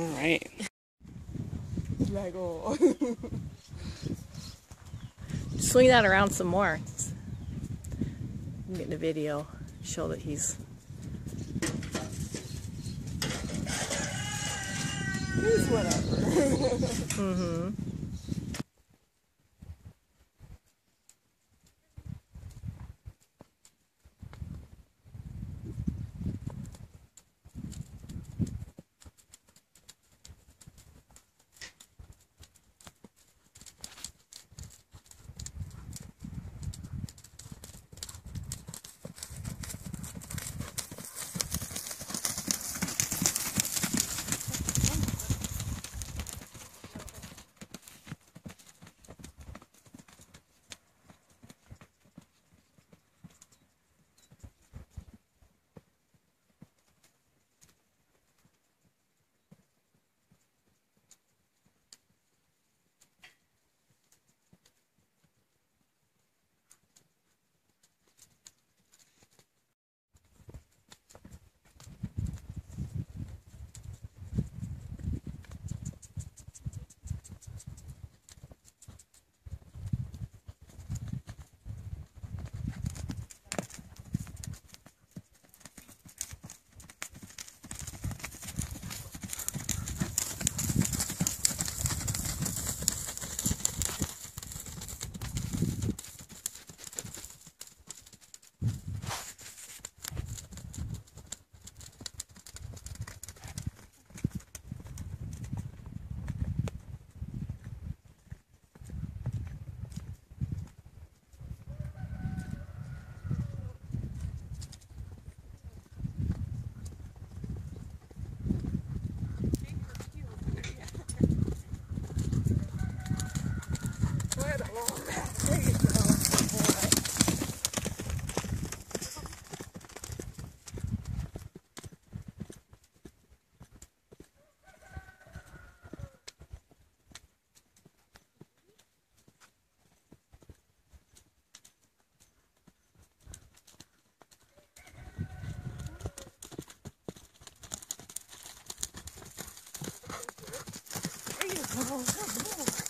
All right. Lego. Swing that around some more. I'm getting a video, show that he's. He's whatever. mm-hmm. There you go.